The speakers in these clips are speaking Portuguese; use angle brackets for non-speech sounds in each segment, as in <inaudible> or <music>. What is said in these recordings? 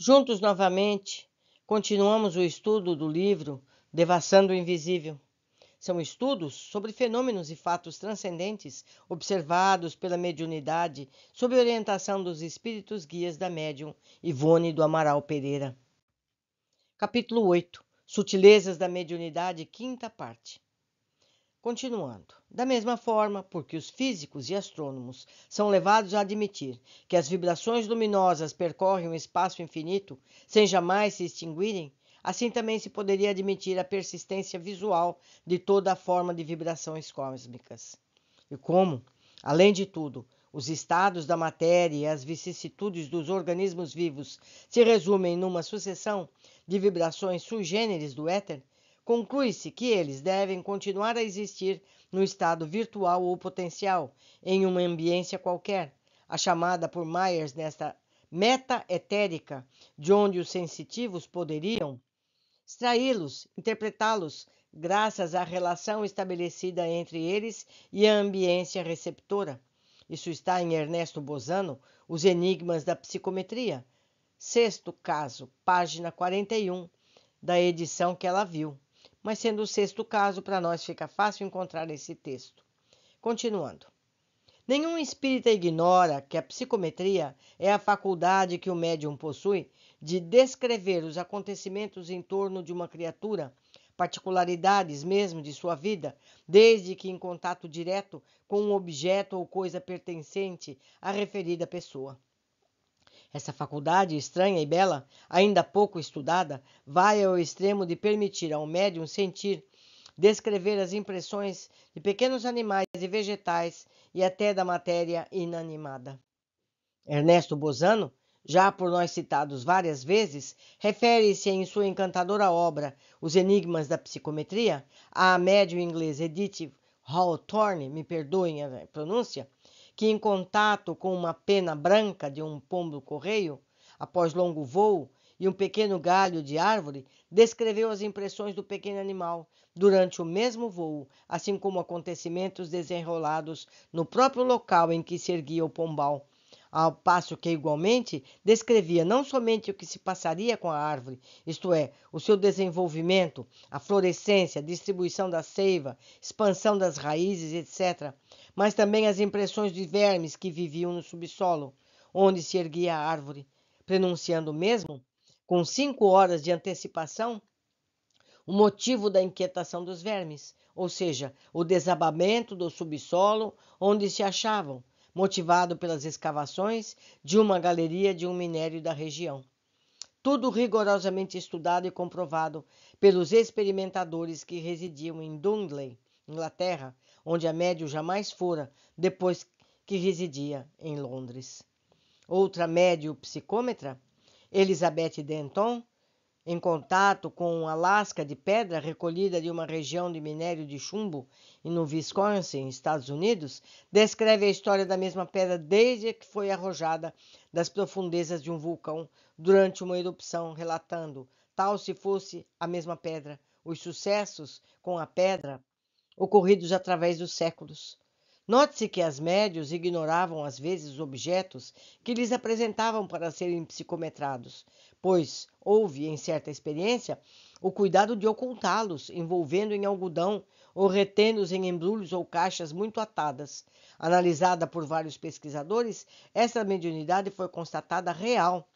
Juntos novamente, continuamos o estudo do livro Devassando o Invisível. São estudos sobre fenômenos e fatos transcendentes observados pela mediunidade sob orientação dos espíritos guias da médium Ivone do Amaral Pereira. Capítulo 8 Sutilezas da Mediunidade, quinta parte. Continuando, da mesma forma, porque os físicos e astrônomos são levados a admitir que as vibrações luminosas percorrem o espaço infinito sem jamais se extinguirem, assim também se poderia admitir a persistência visual de toda a forma de vibrações cósmicas. E como, além de tudo, os estados da matéria e as vicissitudes dos organismos vivos se resumem numa sucessão de vibrações sui generis do éter, conclui-se que eles devem continuar a existir no estado virtual ou potencial, em uma ambiência qualquer, a chamada por Myers nesta meta-etérica, de onde os sensitivos poderiam extraí-los, interpretá-los, graças à relação estabelecida entre eles e a ambiência receptora. Isso está em Ernesto Bozano, Os Enigmas da Psicometria, sexto caso, página 41, da edição que ela viu mas sendo o sexto caso, para nós fica fácil encontrar esse texto. Continuando. Nenhum espírita ignora que a psicometria é a faculdade que o médium possui de descrever os acontecimentos em torno de uma criatura, particularidades mesmo de sua vida, desde que em contato direto com um objeto ou coisa pertencente à referida pessoa. Essa faculdade estranha e bela, ainda pouco estudada, vai ao extremo de permitir ao médium sentir, descrever as impressões de pequenos animais e vegetais e até da matéria inanimada. Ernesto Bozano, já por nós citados várias vezes, refere-se em sua encantadora obra Os Enigmas da Psicometria à médium inglesa Edith Hawthorne, me perdoem a pronúncia, que, em contato com uma pena branca de um pombo-correio, após longo voo, e um pequeno galho de árvore, descreveu as impressões do pequeno animal durante o mesmo voo, assim como acontecimentos desenrolados no próprio local em que se erguia o pombal, ao passo que igualmente descrevia não somente o que se passaria com a árvore, isto é, o seu desenvolvimento, a florescência, distribuição da seiva, expansão das raízes, etc., mas também as impressões de vermes que viviam no subsolo, onde se erguia a árvore, prenunciando mesmo, com cinco horas de antecipação, o motivo da inquietação dos vermes, ou seja, o desabamento do subsolo onde se achavam, motivado pelas escavações de uma galeria de um minério da região. Tudo rigorosamente estudado e comprovado pelos experimentadores que residiam em Dudley, Inglaterra, onde a médio jamais fora depois que residia em Londres. Outra médio psicômetra, Elizabeth Denton, em contato com a lasca de pedra recolhida de uma região de minério de chumbo no Wisconsin, Estados Unidos, descreve a história da mesma pedra desde que foi arrojada das profundezas de um vulcão durante uma erupção, relatando, tal se fosse a mesma pedra, os sucessos com a pedra ocorridos através dos séculos. Note-se que as médios ignoravam às vezes os objetos que lhes apresentavam para serem psicometrados, pois houve, em certa experiência, o cuidado de ocultá-los, envolvendo em algodão ou retendo-os em embrulhos ou caixas muito atadas. Analisada por vários pesquisadores, essa mediunidade foi constatada real,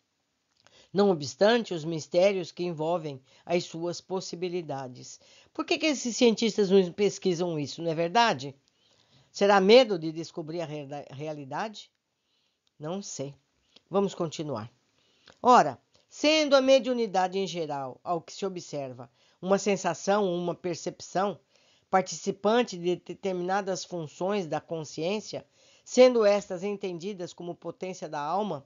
não obstante os mistérios que envolvem as suas possibilidades. Por que, que esses cientistas não pesquisam isso, não é verdade? Será medo de descobrir a realidade? Não sei. Vamos continuar. Ora, sendo a mediunidade em geral, ao que se observa, uma sensação, uma percepção, participante de determinadas funções da consciência, sendo estas entendidas como potência da alma,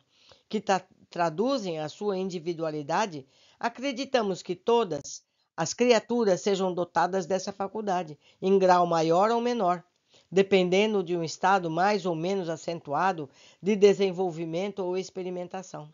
que tra traduzem a sua individualidade, acreditamos que todas, as criaturas sejam dotadas dessa faculdade, em grau maior ou menor, dependendo de um estado mais ou menos acentuado de desenvolvimento ou experimentação.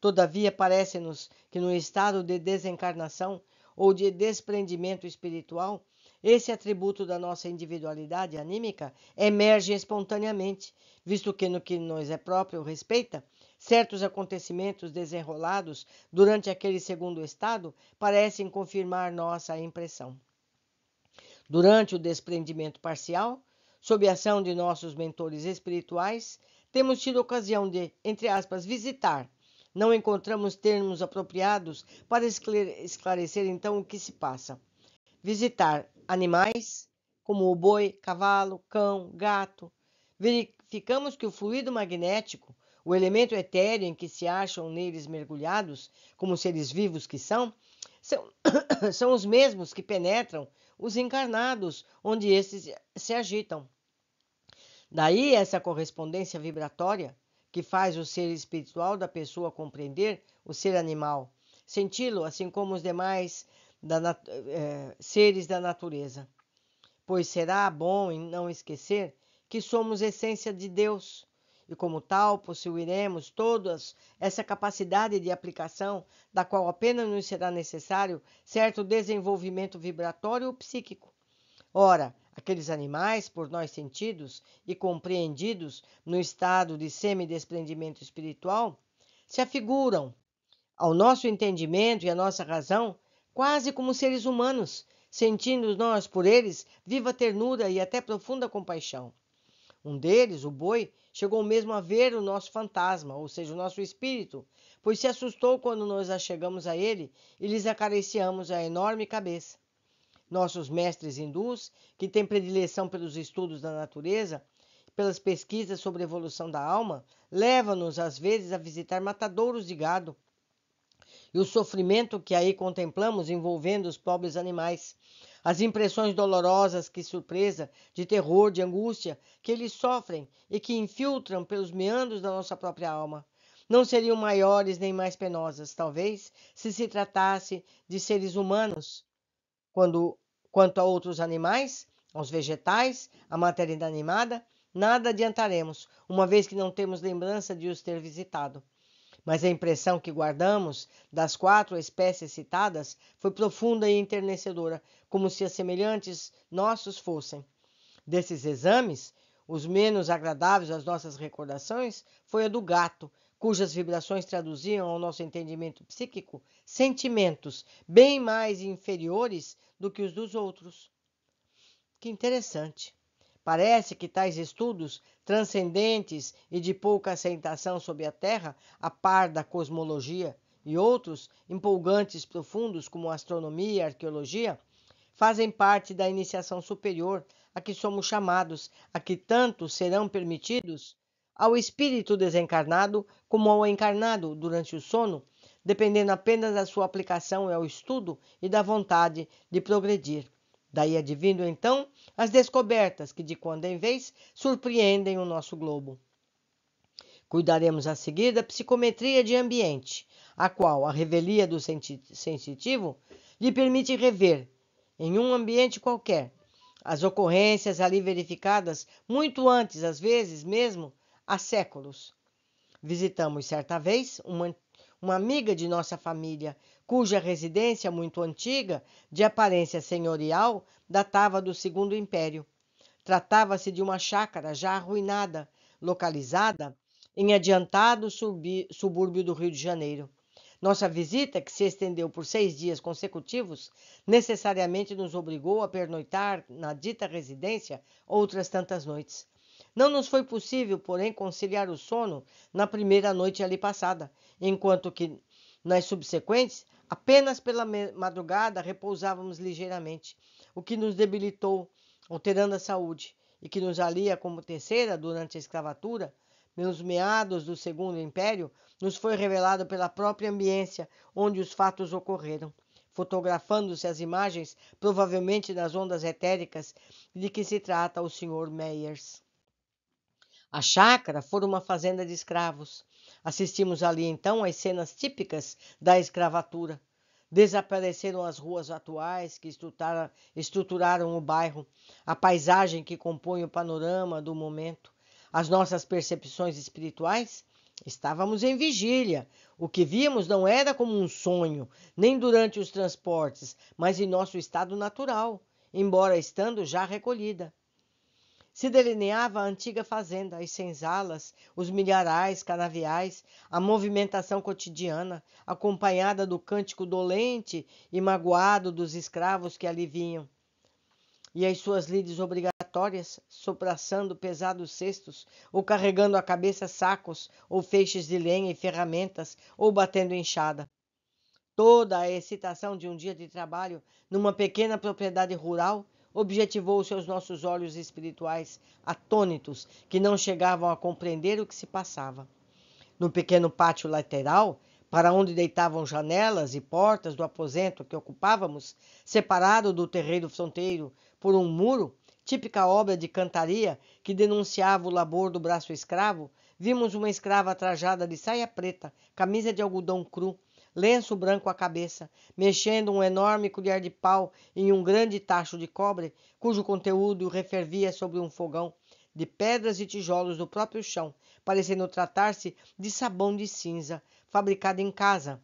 Todavia, parece-nos que no estado de desencarnação ou de desprendimento espiritual, esse atributo da nossa individualidade anímica emerge espontaneamente, visto que no que nos é próprio respeita, certos acontecimentos desenrolados durante aquele segundo estado parecem confirmar nossa impressão. Durante o desprendimento parcial, sob a ação de nossos mentores espirituais, temos tido ocasião de, entre aspas, visitar. Não encontramos termos apropriados para esclarecer então o que se passa. Visitar animais, como o boi, cavalo, cão, gato. Verificamos que o fluido magnético o elemento etéreo em que se acham neles mergulhados, como seres vivos que são, são, <coughs> são os mesmos que penetram os encarnados, onde esses se agitam. Daí essa correspondência vibratória que faz o ser espiritual da pessoa compreender o ser animal, senti-lo assim como os demais da, eh, seres da natureza. Pois será bom em não esquecer que somos essência de Deus e, como tal, possuiremos todas essa capacidade de aplicação, da qual apenas nos será necessário certo desenvolvimento vibratório ou psíquico. Ora, aqueles animais, por nós sentidos e compreendidos no estado de semidesprendimento espiritual, se afiguram ao nosso entendimento e à nossa razão quase como seres humanos, sentindo nós por eles viva ternura e até profunda compaixão. Um deles, o boi, chegou mesmo a ver o nosso fantasma, ou seja, o nosso espírito, pois se assustou quando nós achegamos a ele e lhes acariciamos a enorme cabeça. Nossos mestres hindus, que têm predileção pelos estudos da natureza, pelas pesquisas sobre a evolução da alma, levam-nos às vezes a visitar matadouros de gado. E o sofrimento que aí contemplamos envolvendo os pobres animais, as impressões dolorosas, que surpresa, de terror, de angústia, que eles sofrem e que infiltram pelos meandros da nossa própria alma. Não seriam maiores nem mais penosas, talvez, se se tratasse de seres humanos. Quando, quanto a outros animais, aos vegetais, à matéria inanimada, nada adiantaremos, uma vez que não temos lembrança de os ter visitado mas a impressão que guardamos das quatro espécies citadas foi profunda e enternecedora, como se as semelhantes nossos fossem. Desses exames, os menos agradáveis às nossas recordações foi a do gato, cujas vibrações traduziam ao nosso entendimento psíquico sentimentos bem mais inferiores do que os dos outros. Que interessante! Parece que tais estudos transcendentes e de pouca aceitação sobre a Terra, a par da cosmologia, e outros empolgantes profundos como astronomia e arqueologia, fazem parte da iniciação superior a que somos chamados, a que tanto serão permitidos ao espírito desencarnado como ao encarnado durante o sono, dependendo apenas da sua aplicação ao estudo e da vontade de progredir. Daí advindo então as descobertas que de quando em vez surpreendem o nosso globo. Cuidaremos a seguir da psicometria de ambiente, a qual a revelia do sensitivo lhe permite rever, em um ambiente qualquer, as ocorrências ali verificadas muito antes, às vezes mesmo, há séculos. Visitamos certa vez uma, uma amiga de nossa família, cuja residência muito antiga, de aparência senhorial, datava do Segundo Império. Tratava-se de uma chácara já arruinada, localizada em adiantado subúrbio do Rio de Janeiro. Nossa visita, que se estendeu por seis dias consecutivos, necessariamente nos obrigou a pernoitar na dita residência outras tantas noites. Não nos foi possível, porém, conciliar o sono na primeira noite ali passada, enquanto que nas subsequentes Apenas pela madrugada repousávamos ligeiramente, o que nos debilitou, alterando a saúde, e que nos alia como terceira durante a escravatura, nos meados do Segundo Império, nos foi revelado pela própria ambiência onde os fatos ocorreram, fotografando-se as imagens, provavelmente das ondas etéricas, de que se trata o Sr. Meyers. A chácara fora uma fazenda de escravos, Assistimos ali então às cenas típicas da escravatura. Desapareceram as ruas atuais que estruturaram, o bairro, a paisagem que compõe o panorama do momento, as nossas percepções espirituais. Estávamos em vigília. O que víamos não era como um sonho, nem durante os transportes, mas em nosso estado natural, embora estando já recolhida. Se delineava a antiga fazenda, as senzalas, os milharais, canaviais, a movimentação cotidiana, acompanhada do cântico dolente e magoado dos escravos que ali vinham, e as suas lides obrigatórias, sopraçando pesados cestos, ou carregando à cabeça sacos, ou feixes de lenha e ferramentas, ou batendo enxada. Toda a excitação de um dia de trabalho numa pequena propriedade rural objetivou seus nossos olhos espirituais atônitos, que não chegavam a compreender o que se passava. No pequeno pátio lateral, para onde deitavam janelas e portas do aposento que ocupávamos, separado do terreiro fronteiro por um muro, típica obra de cantaria que denunciava o labor do braço escravo, vimos uma escrava trajada de saia preta, camisa de algodão cru, lenço branco à cabeça, mexendo um enorme colher de pau em um grande tacho de cobre, cujo conteúdo refervia sobre um fogão de pedras e tijolos do próprio chão, parecendo tratar-se de sabão de cinza, fabricado em casa,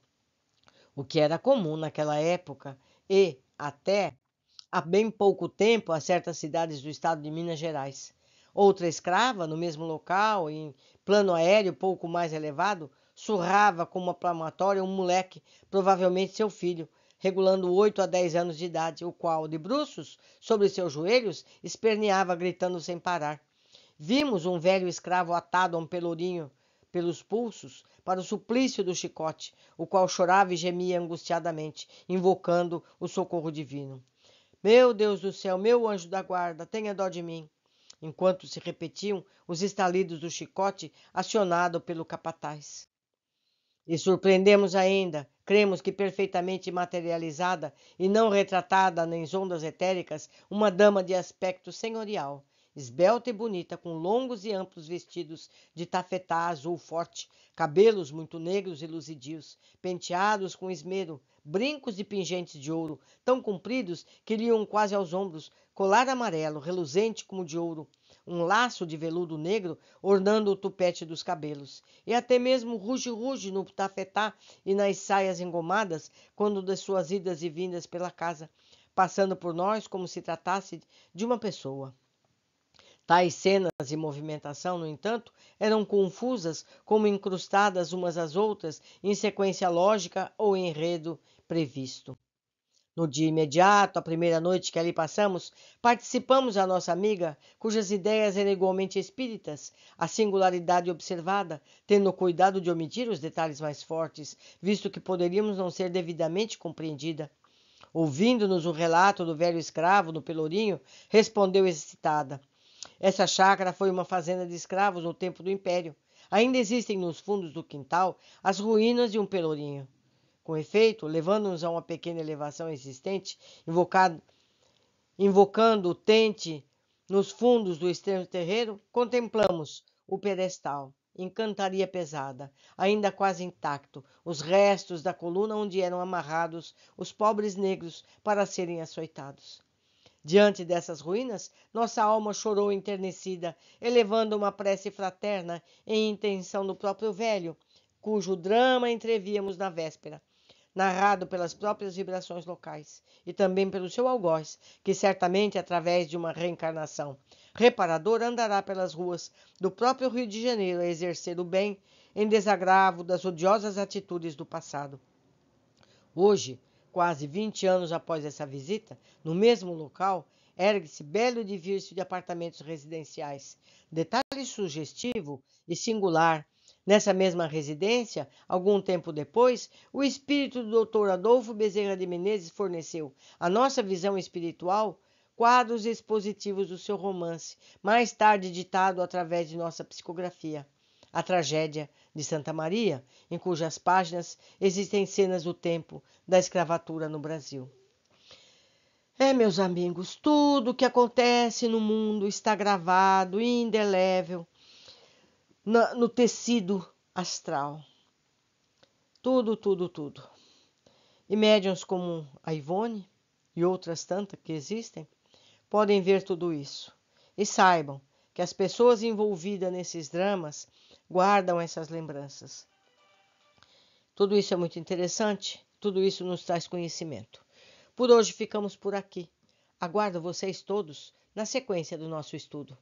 o que era comum naquela época e, até há bem pouco tempo, a certas cidades do estado de Minas Gerais. Outra escrava, no mesmo local, em plano aéreo pouco mais elevado, surrava com uma palmatória um moleque, provavelmente seu filho, regulando oito a dez anos de idade, o qual, de bruços sobre seus joelhos, esperneava gritando sem parar. Vimos um velho escravo atado a um pelourinho pelos pulsos para o suplício do chicote, o qual chorava e gemia angustiadamente, invocando o socorro divino. Meu Deus do céu, meu anjo da guarda, tenha dó de mim. Enquanto se repetiam os estalidos do chicote acionado pelo capataz. E surpreendemos ainda, cremos que perfeitamente materializada e não retratada nas ondas etéricas, uma dama de aspecto senhorial, esbelta e bonita, com longos e amplos vestidos de tafetá azul forte, cabelos muito negros e luzidios, penteados com esmero, brincos e pingentes de ouro, tão compridos que iam quase aos ombros, colar amarelo, reluzente como de ouro, um laço de veludo negro ornando o tupete dos cabelos, e até mesmo ruge-ruge no tafetá e nas saias engomadas, quando das suas idas e vindas pela casa, passando por nós como se tratasse de uma pessoa. Tais cenas e movimentação, no entanto, eram confusas, como incrustadas umas às outras, em sequência lógica ou enredo previsto. No dia imediato, a primeira noite que ali passamos, participamos a nossa amiga, cujas ideias eram igualmente espíritas, a singularidade observada, tendo cuidado de omitir os detalhes mais fortes, visto que poderíamos não ser devidamente compreendida. Ouvindo-nos o relato do velho escravo no Pelourinho, respondeu excitada. Essa chácara foi uma fazenda de escravos no tempo do Império. Ainda existem nos fundos do quintal as ruínas de um pelourinho. Com efeito, levando-nos a uma pequena elevação existente, invocado, invocando o tente nos fundos do extremo terreiro, contemplamos o pedestal, encantaria pesada, ainda quase intacto, os restos da coluna onde eram amarrados os pobres negros para serem açoitados. Diante dessas ruínas, nossa alma chorou enternecida, elevando uma prece fraterna em intenção do próprio velho, cujo drama entrevíamos na véspera narrado pelas próprias vibrações locais e também pelo seu algoz, que certamente, através de uma reencarnação reparadora, andará pelas ruas do próprio Rio de Janeiro a exercer o bem em desagravo das odiosas atitudes do passado. Hoje, quase 20 anos após essa visita, no mesmo local, ergue-se belo edifício de apartamentos residenciais. Detalhe sugestivo e singular Nessa mesma residência, algum tempo depois, o espírito do Dr. Adolfo Bezerra de Menezes forneceu à nossa visão espiritual quadros expositivos do seu romance, mais tarde ditado através de nossa psicografia. A tragédia de Santa Maria, em cujas páginas existem cenas do tempo da escravatura no Brasil. É, meus amigos, tudo o que acontece no mundo está gravado indelével no, no tecido astral. Tudo, tudo, tudo. E médiums como a Ivone e outras tantas que existem podem ver tudo isso. E saibam que as pessoas envolvidas nesses dramas guardam essas lembranças. Tudo isso é muito interessante, tudo isso nos traz conhecimento. Por hoje ficamos por aqui. Aguardo vocês todos na sequência do nosso estudo.